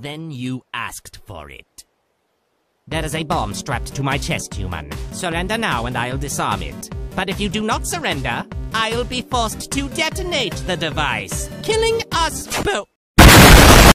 Then you asked for it. There is a bomb strapped to my chest, human. Surrender now and I'll disarm it. But if you do not surrender, I'll be forced to detonate the device, killing us both.